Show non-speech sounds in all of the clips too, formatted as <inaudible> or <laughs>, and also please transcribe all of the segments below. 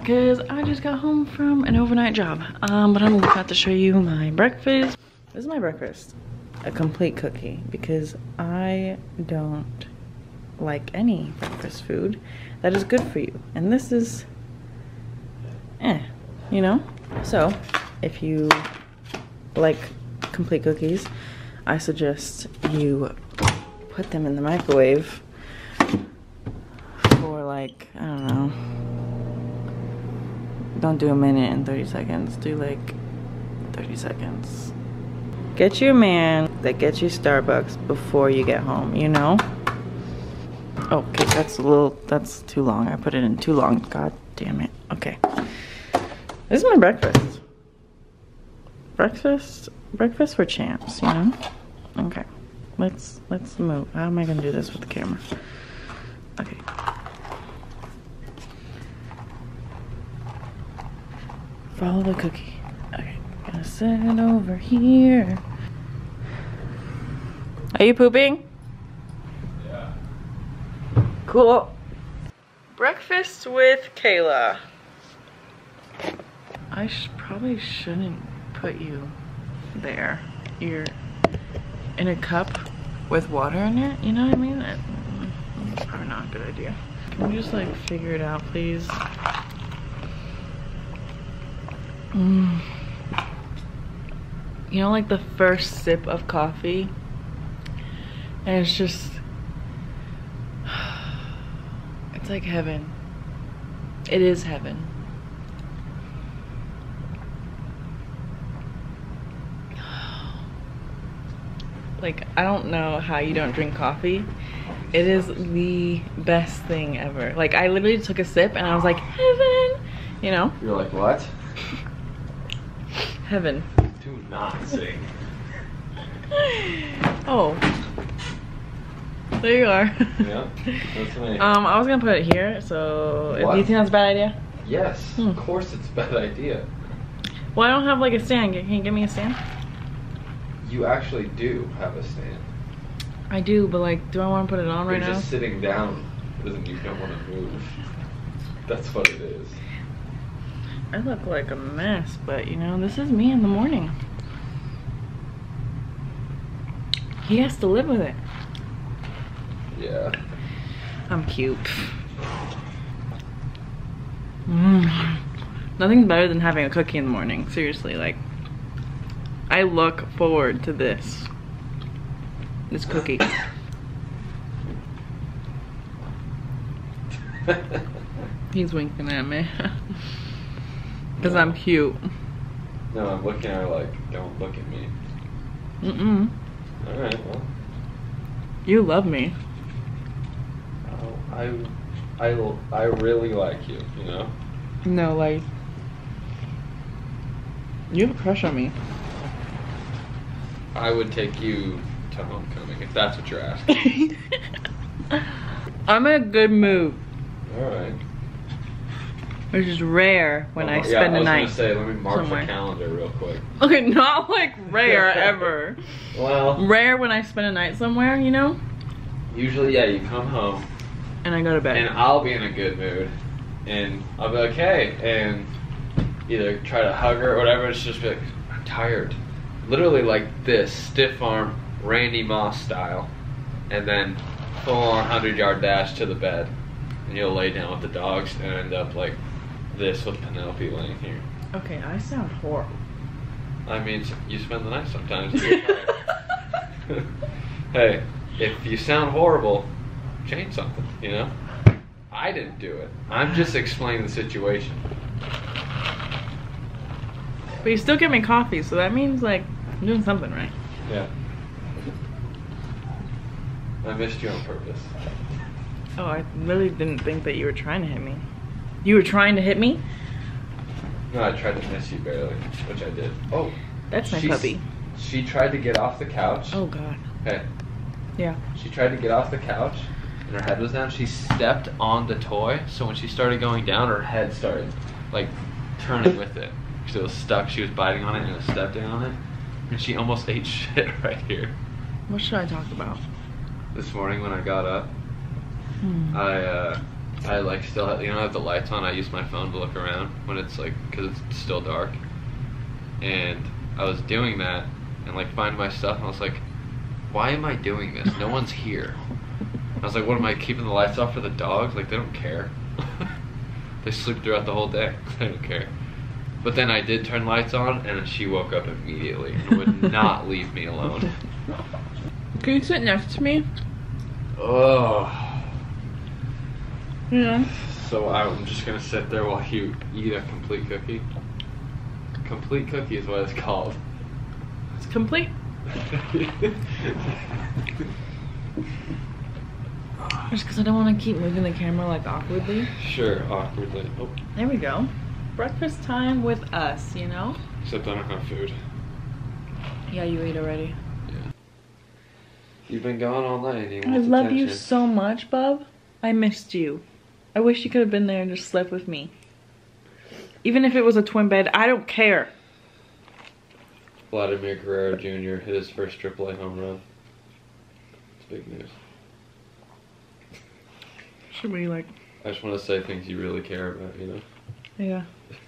because I just got home from an overnight job. Um, but I'm about to show you my breakfast. This is my breakfast. A complete cookie because I don't like any breakfast food that is good for you. And this is, eh, you know? So, if you like complete cookies, I suggest you put them in the microwave for like, I don't know. Don't do a minute and 30 seconds. Do like 30 seconds. Get you a man that gets you Starbucks before you get home, you know? Oh, okay, that's a little, that's too long. I put it in too long. God damn it. Okay. This is my breakfast. Breakfast, breakfast for champs, you know? Okay. Let's, let's move. How am I gonna do this with the camera? Okay. Follow the cookie. Okay, gonna set it over here. Are you pooping? Yeah. Cool. Breakfast with Kayla. I sh probably shouldn't put you there. You're in a cup with water in it, you know what I mean? That- That's probably not a good idea. Can we just like figure it out, please? Mm. You know, like the first sip of coffee, and it's just, <sighs> it's like heaven. It is heaven. <sighs> Like, I don't know how you don't drink coffee. It is the best thing ever. Like, I literally took a sip and I was like, heaven, you know? You're like, what? Heaven. Do not sing. <laughs> Oh. There you are. Yeah. <laughs> Um, I was gonna put it here, so do you think that's a bad idea? yes, hmm. of course it's a bad idea. Well, I don't have like a stand. Can you give me a stand? You actually do have a stand. I do, but like, do I want to put it on right now? You're just sitting down. Doesn't you don't want to move. That's what it is. I look like a mess, but you know, this is me in the morning. He has to live with it. Yeah. I'm cute. Mm. Nothing's better than having a cookie in the morning. Seriously, like, I look forward to this. This cookie. <laughs> He's winking at me. <laughs> Because I'm cute. no, I'm looking at her like, don't look at me. Mm-mm. All right, well, You love me. oh, I, I, I really like you. You know. No, like, you have a crush on me. I would take you to homecoming if that's what you're asking. <laughs> I'm in a good mood, All right. Which is rare when I oh, spend yeah, I a was night. gonna say, let me mark somewhere. the calendar real quick. <laughs> Okay, not like rare <laughs> ever. Well, Rare when I spend a night somewhere, you know, usually, yeah, you come home and I go to bed. and I'll be in a good mood, and I'll be like, hey, and either try to hug her or whatever. It's just like, I'm tired, literally like this, stiff arm, Randy Moss style, and then full on hundred yard dash to the bed, and you'll lay down with the dogs and end up like this with Penelope laying here. okay, I sound horrible. I mean, you spend the night sometimes. you get tired. hey, if you sound horrible, change something, you know? I didn't do it. I'm just explaining the situation. But you still give me coffee, so that means like I'm doing something right. Yeah. I missed you on purpose. Oh, I really didn't think that you were trying to hit me. You were trying to hit me? No, I tried to miss you barely, which I did. Oh, That's my she's- puppy. She tried to get off the couch. Oh god. Okay. Yeah. She tried to get off the couch, and her head was down. She stepped on the toy, so when she started going down, her head started like turning with it. She was stuck. She was biting on it and it was stepping on it, and she almost <laughs> ate shit right here. What should I talk about? This morning when I got up, Hmm. I uh, I like still have, you know I have the lights on. I use my phone to look around when it's like because it's still dark. And I was doing that and like find my stuff and I was like, why am I doing this? No one's here. I was like, what am I keeping the lights off for the dogs? Like they don't care. <laughs> they sleep throughout the whole day. <laughs> they don't care. But then I did turn lights on and she woke up immediately and would <laughs> not leave me alone. Can you sit next to me? Oh. Yeah. So I'm just gonna sit there while you eat a complete cookie. Complete cookie is what it's called. It's complete. <laughs> Just because I don't want to keep moving the camera like awkwardly. sure, awkwardly. Oh, There we go. Breakfast time with us, you know? except I don't have food. Yeah, you ate already. Yeah. You've been gone all night. and you I want love you so much, bub. I missed you. I wish you could have been there and just slept with me. Even if it was a twin bed, I don't care. Vladimir Guerrero Jr. hit his first AAA home run. It's big news. Should we like, I just want to say things you really care about, you know? yeah.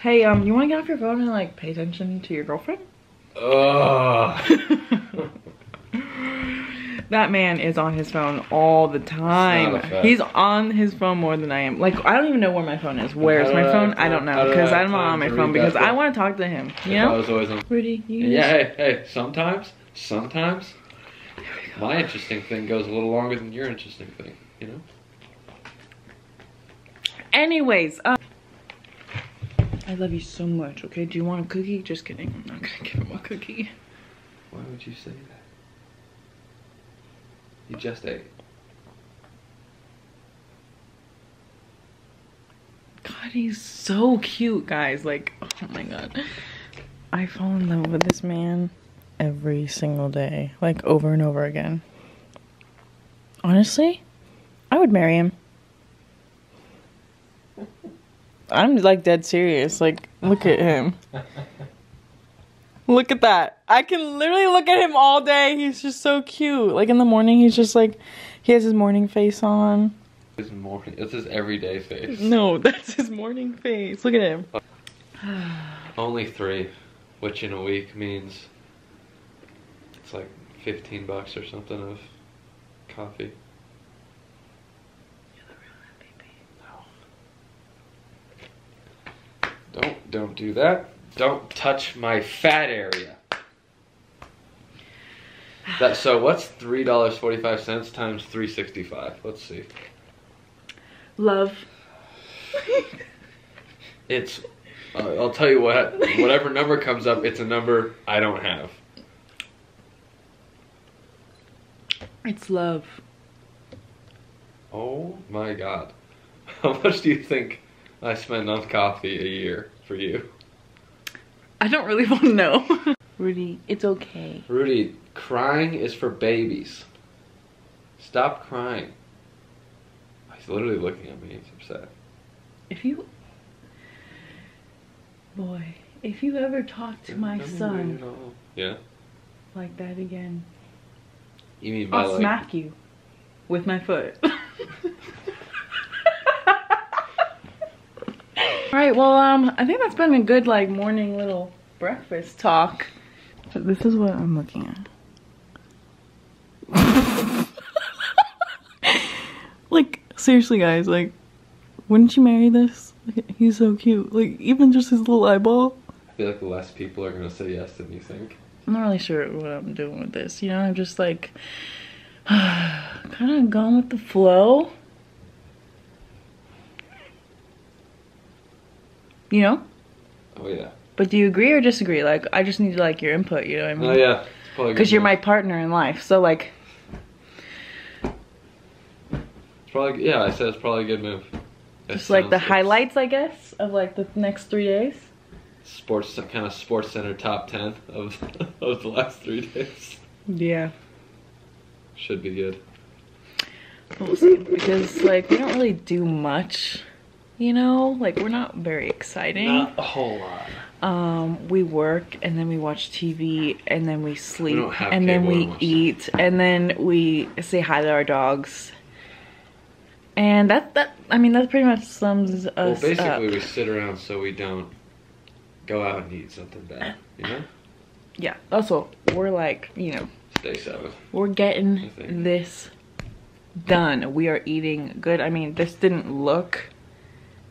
Hey, um, you want to get off your phone and like pay attention to your girlfriend? Ugh. <laughs> that man is on his phone all the time. It's not a fact. He's on his phone more than I am. Like I don't even know where my phone is. Where's my phone? I don't know because I'm not on my phone because I want to talk to him. You If I was always on. Rudy, you Yeah, hey, hey, sometimes, sometimes, my interesting thing goes a little longer than your interesting thing, you know? Anyways, um, I love you so much. Okay, do you want a cookie? Just kidding. I'm not gonna give him a cookie. Why would you say that? You just ate. God, he's so cute, guys. Like, oh my god. I fall in love with this man every single day, like over and over again. Honestly, I would marry him. I'm like dead serious. Like, look at him. <laughs> Look at that. I can literally look at him all day. He's just so cute. Like in the morning, he's just like, he has his morning face on. His morning, it's his everyday face. No, <laughs> that's his morning face. Look at him. <sighs> Only three, which in a week means it's like 15 bucks or something of coffee. You're the real MVP. No. Don't, don't do that. Don't touch my fat area. That so what's three dollars forty five cents times three sixty five? Let's see. Love. <laughs> It's uh, I'll tell you what. Whatever number comes up, it's a number I don't have. It's love. Oh my god. <laughs> How much do you think I spend on coffee a year for you? I don't really <laughs> want to know. Rudy, it's okay. Rudy, crying is for babies. Stop crying. He's literally looking at me. He's upset. If you. Boy, if you ever talk to my son Yeah. like that again, You mean by I'll like smack you with my foot. <laughs> Alright, well, um, I think that's been a good, like, morning little breakfast talk. This is what I'm looking at. <laughs> like, seriously, guys, like, wouldn't you marry this? Like, he's so cute. Like, even just his little eyeball. I feel like less people are gonna say yes than you think. I'm not really sure what I'm doing with this. You know, I'm just like <sighs> kind of going with the flow. You know? Oh yeah. But do you agree or disagree? Like, I just need like your input. You know what I mean? Oh yeah. It's probably a good Because you're my partner in life. So like, It's probably yeah. I said it's probably a good move. It just like the highlights, I guess, of like the next three days. Sports kind of sports center top ten of <laughs> of the last three days. Yeah. Should be good. We'll see. Because like we don't really do much. You know, like we're not very exciting. Not a whole lot. Um, we work and then we watch TV and then we sleep don't and then we eat and then we say hi to our dogs And that that I mean that pretty much sums us Well, up. basically, we sit around so we don't go out and eat something bad. You know, Yeah. Also, we're like, you know, stay seven. we're getting this done. We are eating good. I mean, this didn't look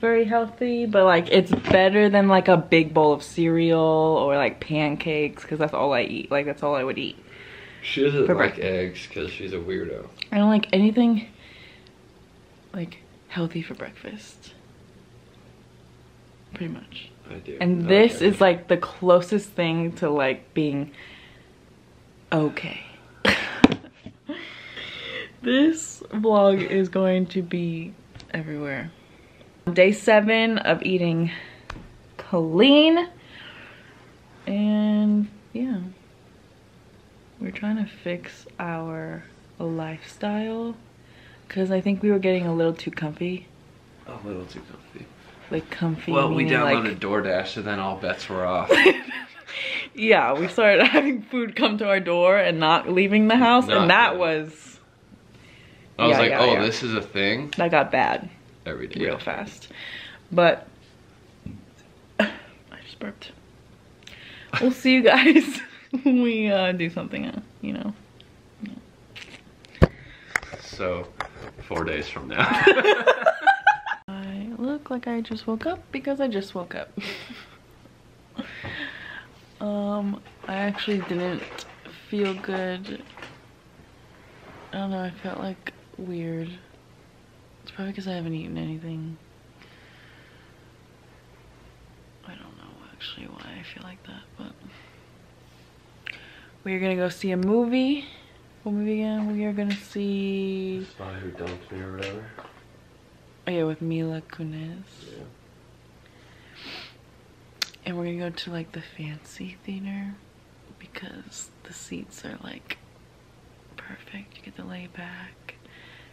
very healthy, but like it's better than like a big bowl of cereal or like pancakes because that's all I eat. Like that's all I would eat. She doesn't For like breakfast. eggs because she's a weirdo. I don't like anything like healthy for breakfast. Pretty much. I do. And this like is like the closest thing to like being okay. <laughs> this vlog is going to be everywhere. Day seven of eating clean. And yeah, we're trying to fix our lifestyle because I think we were getting a little too comfy. a little too comfy. Like comfy. Well, we meaning, like- downloaded DoorDash, and then all bets were off. <laughs> yeah, we started <laughs> having food come to our door and not leaving the house, Not and that was I was Yeah, like, yeah, oh, yeah. this is a thing that got bad every day. real fast. But <laughs> I just burped. We'll see you guys <laughs> when we uh, do something, uh, you know. So, four days from now. <laughs> I look like I just woke up because I just woke up. um, I actually didn't feel good. I don't know, I felt like weird. It's probably because I haven't eaten anything. I don't know actually why I feel like that, but we're gonna go see a movie. What movie again? We are gonna see Spy who dumped me or whatever. Oh yeah, with Mila Kunis. Yeah. And we're gonna go to like the fancy theater because the seats are like perfect. You get to lay back.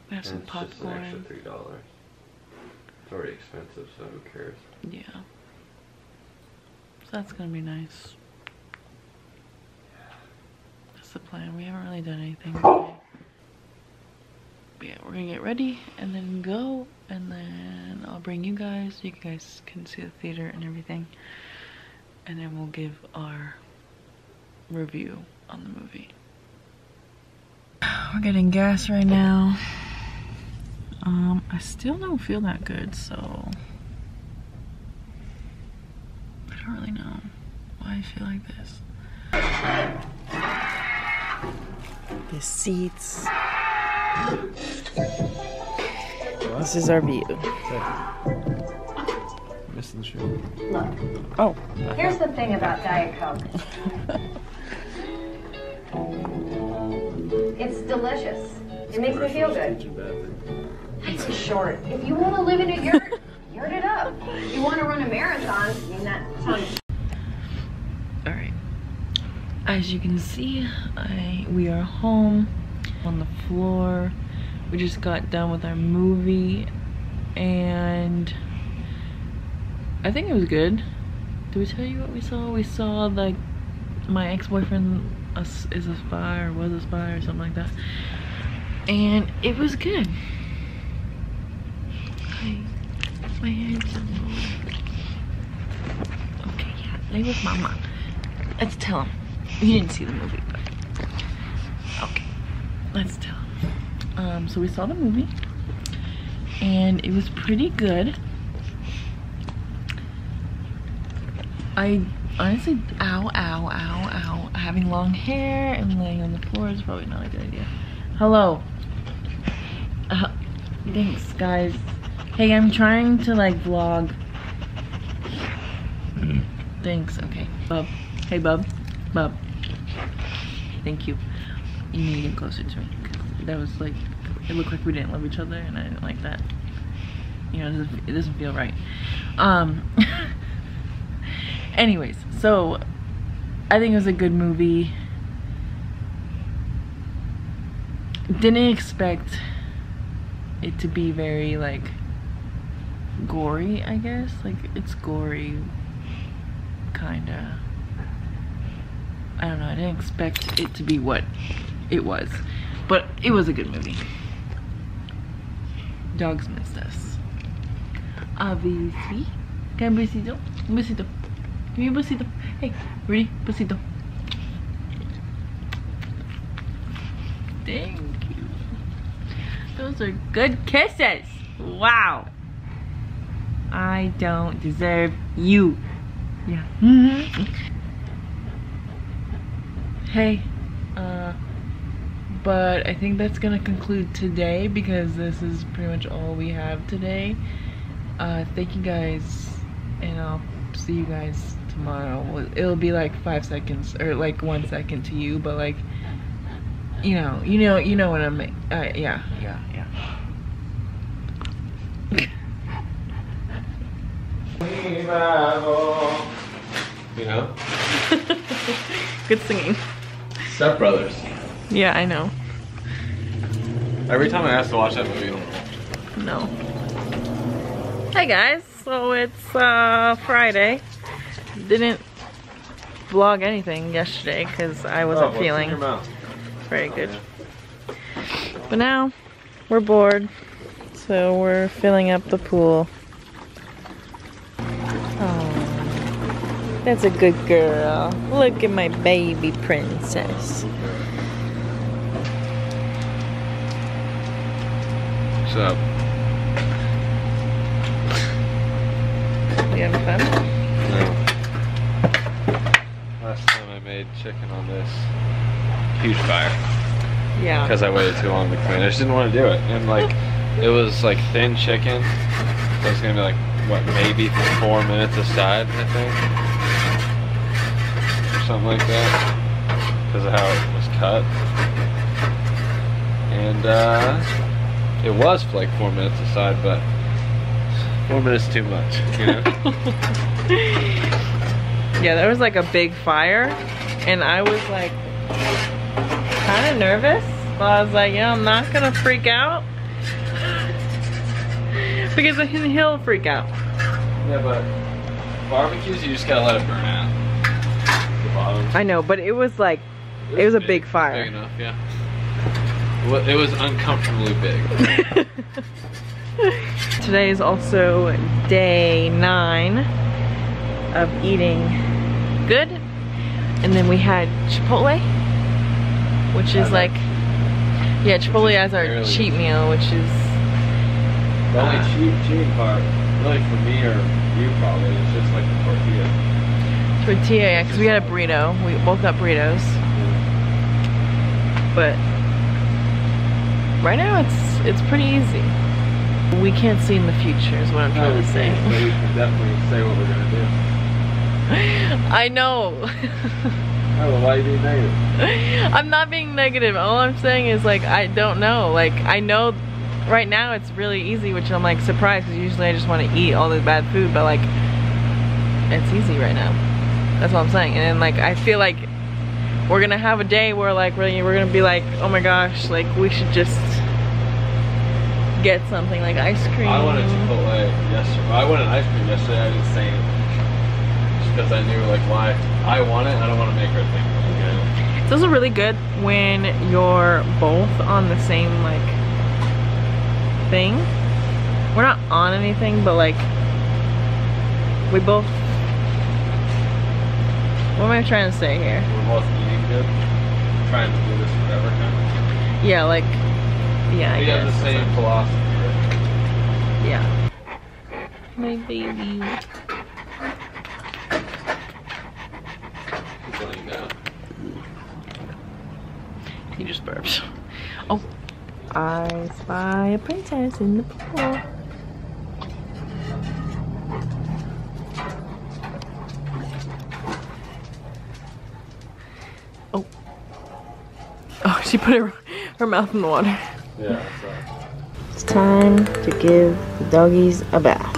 We have some And it's just an extra three dollars. It's already expensive, so who cares? Yeah. So that's gonna be nice. That's the plan. We haven't really done anything today. But yeah, we're gonna get ready and then go and then I'll bring you guys. You guys can see the theater and everything. And then we'll give our review on the movie. We're getting gas right now. Um, I still don't feel that good, so I don't really know why I feel like this. The seats. This is our view. Missing the show. Look, Oh, here's the thing about Diet Coke. <laughs> it's delicious. It makes me feel good. Life's short. If you want to live in a yurt, yurt it up. You want to run a marathon, I mean that sounds all right. As you can see, I we are home on the floor. We just got done with our movie, and I think it was good. Did we tell you what we saw? We saw like my ex-boyfriend us- is a spy or was a spy or something like that, and it was good. I, my so. Okay, yeah, lay with mama. Let's tell him. You didn't see the movie, but okay, let's tell him. Um, so we saw the movie, and it was pretty good. I honestly, ow, ow, ow, ow. Having long hair and laying on the floor is probably not a good idea. Hello. Uh, thanks, guys. Hey, I'm trying to like vlog. Thanks. Okay, Bub. Hey, Bub. Bub. Thank you. You need to get closer to me. That was like, it looked like we didn't love each other, and I didn't like that. You know, it doesn't, it doesn't feel right. Um. <laughs> anyways, so I think it was a good movie. Didn't expect it to be very like gory, I guess. Like it's gory kinda. I don't know, I didn't expect it to be what it was. But it was a good movie. Dogs missed us. Obviously. Can I besito? Besito. Give me a besito. Hey, ready? Besito. Thank you. Those are good kisses. Wow. I don't deserve you. Yeah. Mm-hmm. Hey, uh, but I think that's gonna conclude today because this is pretty much all we have today. Uh, thank you guys, and I'll see you guys tomorrow. It'll be like five seconds or like one second to you, but like, you know, you know, you know what I'm. Uh, yeah, yeah, yeah. You know? <laughs> Good singing. Step Brothers. Yeah, I know. Every time I ask to watch that movie, you don't watch. No. Hey guys, so it's uh, Friday. Didn't vlog anything yesterday because I wasn't Oh, feeling Your mouth? very good. But now we're bored, so we're filling up the pool. That's a good girl. Look at my baby princess. What's up? You having fun? No. Last time I made chicken on this huge fire Yeah. because I waited too long to clean. I just didn't want to do it, and like it was like thin chicken. So it's gonna be like what maybe four minutes aside, I think, something like that, because of how it was cut. And uh, it was for like four minutes aside, but four minutes too much, you know. <laughs> Yeah, there was like a big fire, and I was like kind of nervous. But I was like, yeah, I'm not gonna freak out <laughs> because then he'll freak out. Yeah, but barbecues, you just gotta let it burn out. The. I know, but it was like it was a big fire. Big enough, yeah. Well, It was uncomfortably big. <laughs> Today is also day nine of eating good, and then we had Chipotle, which is like yeah, Chipotle as our cheat meal, which is the only uh, cheap, cheating part, really for me or you probably, is just like the tortilla. Tortilla. Yeah, because we had a burrito. We both got burritos. but right now it's it's pretty easy. We can't see in the future is what I'm trying we to say. but we can definitely say what we're gonna do. <laughs> I know. <laughs> Oh, well, why are you being negative? I'm not being negative. All I'm saying is like I don't know. Like I know right now it's really easy, which I'm like surprised because usually I just want to eat all this bad food, but like it's easy right now. That's what I'm saying. And then like I feel like we're gonna have a day where like really we're gonna be like, oh my gosh, like we should just get something like ice cream. I wanted Chipotle yesterday. I wanted ice cream yesterday. I didn't say anything. Just because I knew like why I want it. I don't want to make her think. It's also really good when you're both on the same like thing. We're not on anything, but like we both. What am I trying to say here? We're both eating good. Trying to do this forever kind of. Yeah, like yeah, I We have the same philosophy. Right? Yeah. My baby. Just letting you. He just burps. Oh, I spy a princess in the pool. Put her, her mouth in the water. Yeah. So. It's time to give the doggies a bath.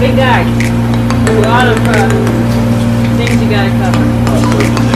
Big guy. A lot of uh, things you gotta cover.